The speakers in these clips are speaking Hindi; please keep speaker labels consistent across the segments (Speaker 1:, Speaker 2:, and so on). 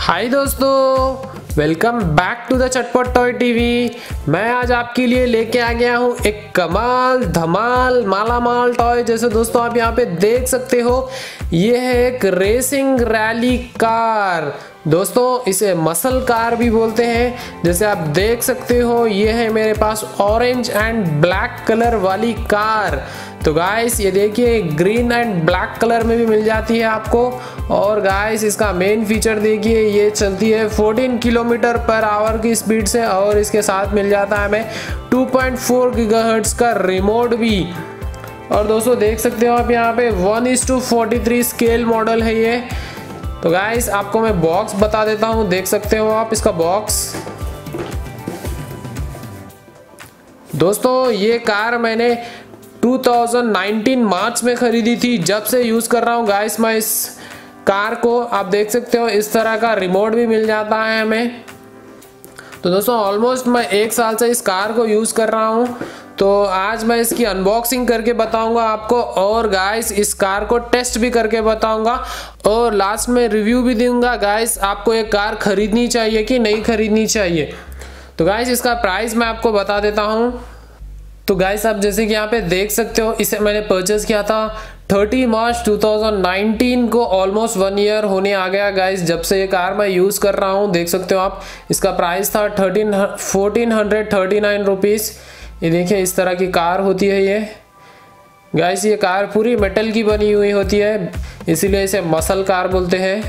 Speaker 1: हाय दोस्तों welcome back to the Chatpat toy TV मैं आज आपके लिए लेके आ गया हूँ एक कमाल, धमाल माला माल टॉय जैसे दोस्तों आप यहाँ पे देख सकते हो। ये है एक रेसिंग रैली कार दोस्तों, इसे मसल कार भी बोलते हैं। जैसे आप देख सकते हो, ये है मेरे पास ऑरेंज एंड ब्लैक कलर वाली कार। तो गाइस ये देखिए ग्रीन एंड ब्लैक कलर में भी मिल जाती है आपको। और गाइस इसका मेन फीचर देखिए, ये चलती है 14 किलोमीटर पर आवर की स्पीड से और इसके साथ मिल जाता है हमें 2.4 गीगाहर्ट्ज का रिमोट भी। और दोस्तों, देख सकते हो आप यहाँ पे one is to forty scale model है ये। तो गाइस आपको मैं बॉक्स बता देता हूँ, देख सकते हो आप इसका बॉक्स दोस्तों, ये कार मैंने 2019 मार्च में खरीदी थी, जब से यूज़ कर रहा हूँ गाइस मैं इस कार को। आप देख सकते हो, इस तरह का रिमोट भी मिल जाता है हमें। तो दोस्तों ऑलमोस्ट मैं एक साल से इस कार को यूज़ कर रहा हूँ। तो आज मैं इसकी अनबॉक्सिंग करके बताऊँगा आपको और गाइस इस कार को टेस्ट भी करके बताऊँगा और लास्ट में रिव्यू भी दूँगा। गाइस आपको ये कार खरीदनी चाहिए कि नहीं खरीदनी चाहिए? तो गाइस इसका प्राइस मैं आपको बता देता हूँ। तो गाइस आप जैसे कि यहाँ पे देख सकते हो, इसे मैंने परचेज किया था 30 मार्च 2019 को ऑलमोस्ट वन ईयर होने आ गया। गाइस जब से ये कार मैं यूज़ कर रहा हूँ, देख सकते हो आप, इसका प्राइस था thirteen fourteen hundred thirty nine rupees ये देखिए इस तरह की कार होती है ये। गाइस ये कार पूरी मेटल की बनी हुई होती है, इसीलिए इसे मसल कार बोलते हैं।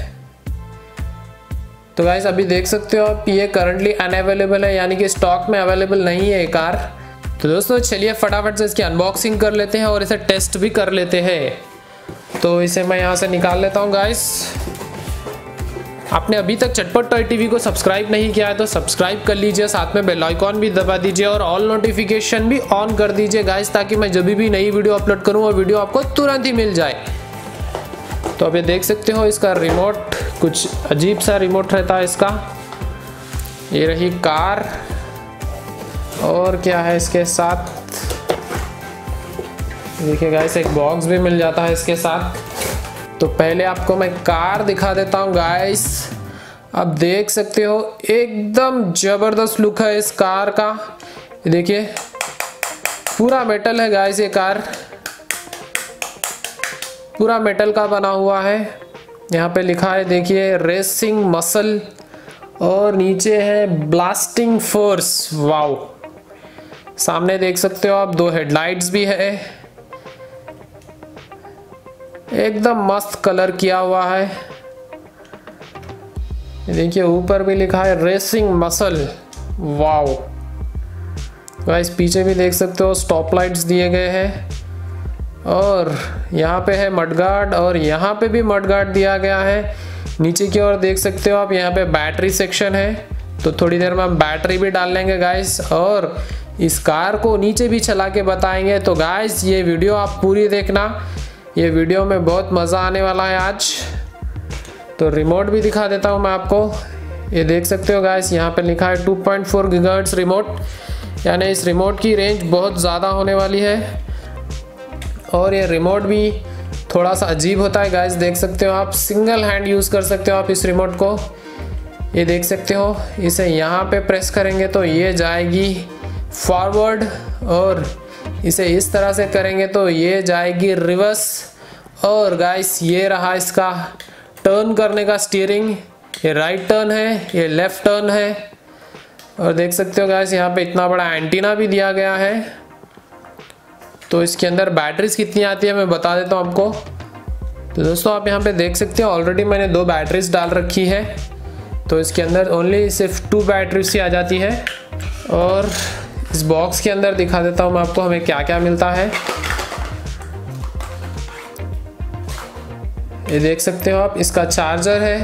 Speaker 1: तो गाइस अभी देख सकते हो आप, ये करंटली अनअवेलेबल है, यानी कि स्टॉक में अवेलेबल नहीं है ये कार। तो दोस्तों, चलिए फटाफट से इसकी अनबॉक्सिंग कर लेते हैं और इसे टेस्ट भी कर लेते हैं। तो इसे मैं यहाँ से निकाल लेता हूँ गाइस आपने अभी तक चटपट टॉय टीवी को सब्सक्राइब नहीं किया है तो सब्सक्राइब कर लीजिए, साथ में बेल आइकॉन भी दबा दीजिए और ऑल नोटिफिकेशन भी ऑन कर दीजिए गाइस ताकि मैं जब भी नई वीडियो अपलोड करूँ वो वीडियो आपको तुरंत ही मिल जाए। तो अब ये देख सकते हो इसका रिमोट कुछ अजीब सा रिमोट रहता है इसका। ये रही कार। और क्या है इसके साथ? देखिए गाइस एक बॉक्स भी मिल जाता है इसके साथ। तो पहले आपको मैं कार दिखा देता हूँ गाइस आप देख सकते हो, एकदम ज़बरदस्त लुक है इस कार का। देखिए, पूरा मेटल है गाइस ये कार। पूरा मेटल का बना हुआ है। यहाँ पे लिखा है, देखिए रेसिंग मसल और नीचे है ब्लास्टिंग फोर्स वाओ सामने देख सकते हो आप, दो हेडलाइट्स भी है। एकदम मस्त कलर किया हुआ है। देखिए, ऊपर भी लिखा है रेसिंग मसल वाओ गाइस पीछे भी देख सकते हो स्टॉप लाइट्स दिए गए हैं। और यहाँ पे है मडगार्ड और यहाँ पे भी मडगार्ड दिया गया है। नीचे की ओर देख सकते हो आप, यहाँ पे बैटरी सेक्शन है। तो थोड़ी देर में हम बैटरी भी डाल लेंगे गाइस और इस कार को नीचे भी चला के बताएँगे। तो गाइस ये वीडियो आप पूरी देखना। ये वीडियो में बहुत मज़ा आने वाला है आज। तो रिमोट भी दिखा देता हूँ मैं आपको। ये देख सकते हो गाइस यहाँ पे लिखा है 2.4 पॉइंट रिमोट यानी इस रिमोट की रेंज बहुत ज़्यादा होने वाली है। और ये रिमोट भी थोड़ा सा अजीब होता है गाइस देख सकते हो आप। सिंगल हैंड यूज़ कर सकते हो आप इस रिमोट को। ये देख सकते हो, इसे यहाँ पे प्रेस करेंगे तो ये जाएगी फॉरवर्ड और इसे इस तरह से करेंगे तो ये जाएगी रिवर्स। और गाइस ये रहा इसका टर्न करने का स्टीयरिंग ये राइट टर्न है, ये लेफ़्ट टर्न है। और देख सकते हो गाइस यहाँ पे इतना बड़ा एंटीना भी दिया गया है। तो इसके अंदर बैटरीज कितनी आती है मैं बता देता हूँ आपको। तो दोस्तों, आप यहाँ पे देख सकते हो ऑलरेडी मैंने दो बैटरीज डाल रखी है। तो इसके अंदर ओनली सिर्फ़ टू बैटरीज ही आ जाती है। और इस बॉक्स के अंदर दिखा देता हूँ मैं आपको हमें क्या क्या मिलता है। ये देख सकते हो आप, इसका चार्जर है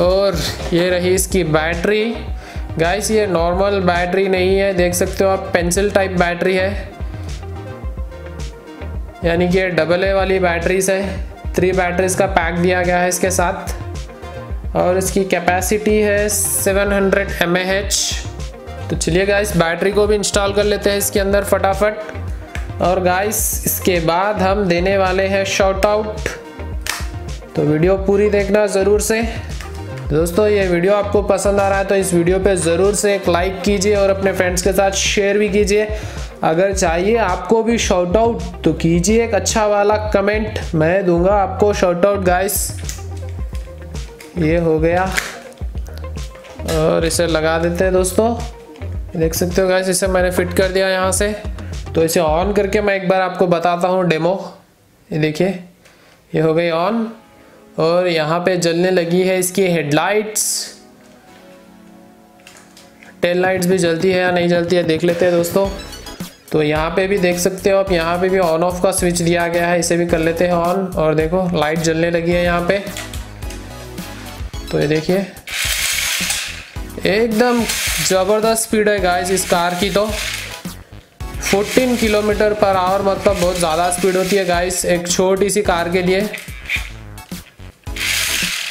Speaker 1: और ये रही इसकी बैटरी गाइस ये नॉर्मल बैटरी नहीं है, देख सकते हो आप पेंसिल टाइप बैटरी है। यानी कि ये डबल ए वाली बैटरीज है। थ्री बैटरीज का पैक दिया गया है इसके साथ। और इसकी कैपेसिटी है 700 हंड्रेड तो चलिए गाइस बैटरी को भी इंस्टॉल कर लेते हैं इसके अंदर फटाफट। और गाइस इसके बाद हम देने वाले हैं शॉर्ट आउट तो वीडियो पूरी देखना ज़रूर से। दोस्तों, ये वीडियो आपको पसंद आ रहा है तो इस वीडियो पे ज़रूर से एक लाइक कीजिए और अपने फ्रेंड्स के साथ शेयर भी कीजिए। अगर चाहिए आपको भी शॉर्ट आउट तो कीजिए एक अच्छा वाला कमेंट मैं दूँगा आपको शॉर्ट आउट गाइस ये हो गया। और इसे लगा देते हैं दोस्तों। देख सकते हो गाइस इसे मैंने फिट कर दिया यहाँ से। तो इसे ऑन करके मैं एक बार आपको बताता हूँ डेमो ये देखिए, ये हो गई ऑन और यहाँ पे जलने लगी है इसकी हेडलाइट्स टेल लाइट्स भी जलती है या नहीं जलती है देख लेते हैं दोस्तों। तो यहाँ पे भी देख सकते हो आप, यहाँ पे भी ऑन ऑफ़ का स्विच दिया गया है, इसे भी कर लेते हैं ऑन और देखो लाइट जलने लगी है यहाँ पे। तो ये देखिए, एकदम ज़बरदस्त स्पीड है गाइस इस कार की तो। 14 किलोमीटर पर आवर मतलब बहुत ज़्यादा स्पीड होती है गाइस एक छोटी सी कार के लिए।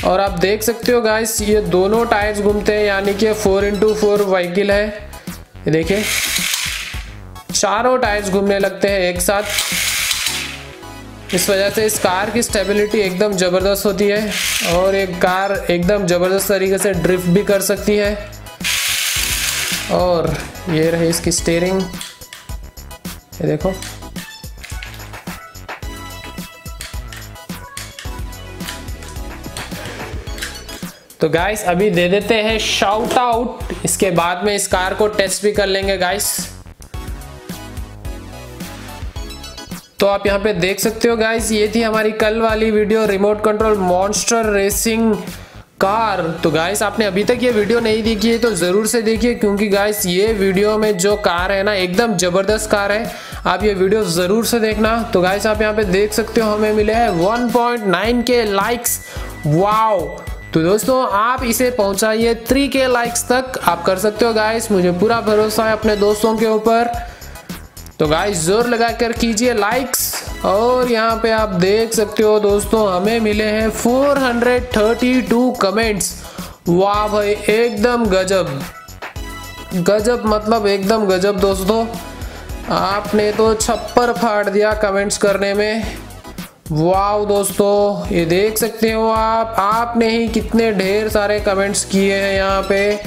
Speaker 1: और आप देख सकते हो गाइस ये दोनों टायर्स घूमते हैं, यानी कि फोर इंटू फोर व्हीकिल है। देखिए। चारों टायर्स घूमने लगते हैं एक साथ। इस वजह से इस कार की स्टेबिलिटी एकदम ज़बरदस्त होती है और एक कार एकदम ज़बरदस्त तरीके से ड्रिफ्ट भी कर सकती है। और ये रही इसकी स्टेयरिंग ये देखो। तो गाइस अभी दे देते हैं शाउट आउट इसके बाद में इस कार को टेस्ट भी कर लेंगे गाइस तो आप यहाँ पे देख सकते हो गाइस ये थी हमारी कल वाली video remote control monster racing car. तो गाइस आपने अभी तक ये वीडियो नहीं देखी है तो ज़रूर से देखिए, क्योंकि गाइस ये वीडियो में जो कार है ना, एकदम ज़बरदस्त कार है। आप ये वीडियो ज़रूर से देखना। तो गाइस आप यहाँ पे देख सकते हो, हमें मिले हैं 1.9 के लाइक्स वाओ तो दोस्तों, आप इसे पहुंचाइए थ्री के लाइक्स तक। आप कर सकते हो गाइस मुझे पूरा भरोसा है अपने दोस्तों के ऊपर। तो गाइस ज़ोर लगा कर कीजिए लाइक्स और यहाँ पे आप देख सकते हो दोस्तों, हमें मिले हैं 432 कमेंट्स वाह भाई, एकदम गजब। गजब मतलब एकदम गजब दोस्तों। आपने तो छप्पर फाड़ दिया कमेंट्स करने में। वाह दोस्तों, ये देख सकते हो आप, आपने ही कितने ढेर सारे कमेंट्स किए हैं यहाँ पे।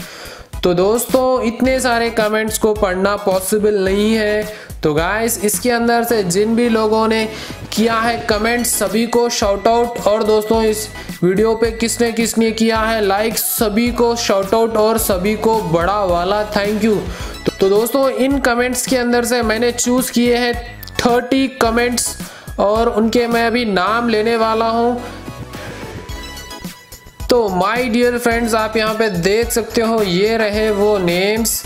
Speaker 1: तो दोस्तों, इतने सारे कमेंट्स को पढ़ना पॉसिबल नहीं है। तो गाइस इसके अंदर से जिन भी लोगों ने किया है कमेंट सभी को शाउट आउट और दोस्तों इस वीडियो पे किसने किसने किया है लाइक सभी को शाउट आउट और सभी को बड़ा वाला थैंक यू तो, तो दोस्तों इन कमेंट्स के अंदर से मैंने चूज़ किए हैं थर्टी कमेंट्स और उनके मैं अभी नाम लेने वाला हूँ। तो माय डियर फ्रेंड्स आप यहाँ पे देख सकते हो ये रहे वो नेम्स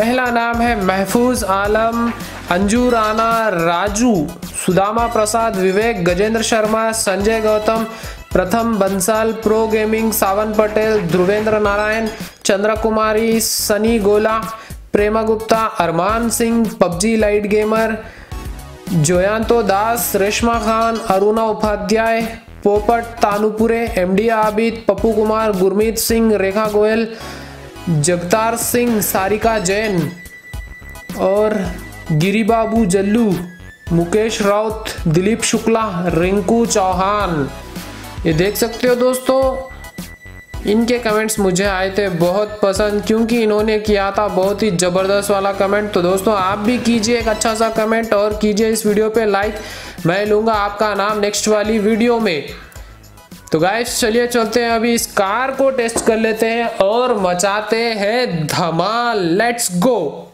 Speaker 1: पहला नाम है महफूज आलम अंजू राणा राजू, सुदामा प्रसाद विवेक, Gajendra Sharma, Sanjay Gautam, Pratham Bansal pro gaming, Sawan Patel, Dhruvendra Narayan Chandra Kumari Sunny Gola, Prema Gupta, Arman Singh, PUBG lite gamer Joyanto Das, Reshma Khan, Aruna Upadhyay, Popat Tanupure MD Abid, Pappu Kumar, Gurmeet Singh, Rekha Goyal Jagtar Singh, Sarika Jain और गिरिबाबू जल्लू, मुकेश राउत, दिलीप शुक्ला, रिंकू चौहान। ये देख सकते हो दोस्तों, इनके कमेंट्स मुझे आए थे बहुत पसंद, क्योंकि इन्होंने किया था बहुत ही ज़बरदस्त वाला कमेंट तो दोस्तों, आप भी कीजिए एक अच्छा सा कमेंट और कीजिए इस वीडियो पे लाइक मैं लूँगा आपका नाम नेक्स्ट वाली वीडियो में। तो गाइस चलिए चलते हैं, अभी इस कार को टेस्ट कर लेते हैं और मचाते हैं धमाल। लेट्स गो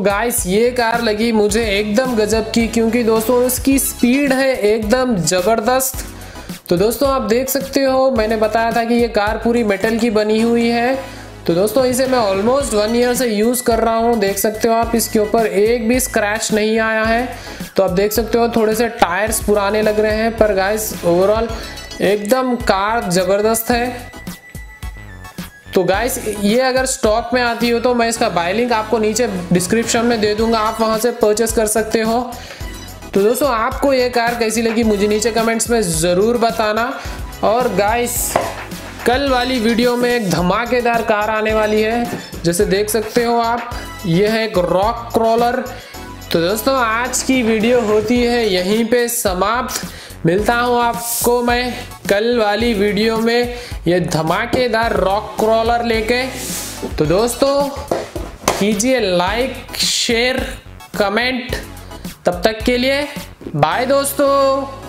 Speaker 1: गाइस ये कार लगी मुझे एकदम गजब की, क्योंकि दोस्तों इसकी स्पीड है एकदम ज़बरदस्त। तो दोस्तों आप देख सकते हो, मैंने बताया था कि ये कार पूरी मेटल की बनी हुई है। तो दोस्तों इसे मैं ऑलमोस्ट वन ईयर से यूज़ कर रहा हूँ। देख सकते हो आप, इसके ऊपर एक भी स्क्रैच नहीं आया है। तो आप देख सकते हो, थोड़े से टायर्स पुराने लग रहे हैं, पर गाइस ओवरऑल एकदम कार ज़बरदस्त है। तो गाइस ये अगर स्टॉक में आती हो तो मैं इसका बाय लिंक आपको नीचे डिस्क्रिप्शन में दे दूँगा, आप वहाँ से परचेस कर सकते हो। तो दोस्तों, आपको ये कार कैसी लगी मुझे नीचे कमेंट्स में ज़रूर बताना। और गाइस कल वाली वीडियो में एक धमाकेदार कार आने वाली है, जैसे देख सकते हो आप ये है एक रॉक क्रॉलर तो दोस्तों, आज की वीडियो होती है यहीं पे समाप्त। मिलता हूँ आपको मैं कल वाली वीडियो में ये धमाकेदार रॉक क्रॉलर लेके। तो दोस्तों, कीजिए लाइक शेयर कमेंट तब तक के लिए बाय दोस्तों।